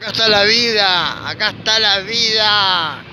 Acá está la vida, acá está la vida.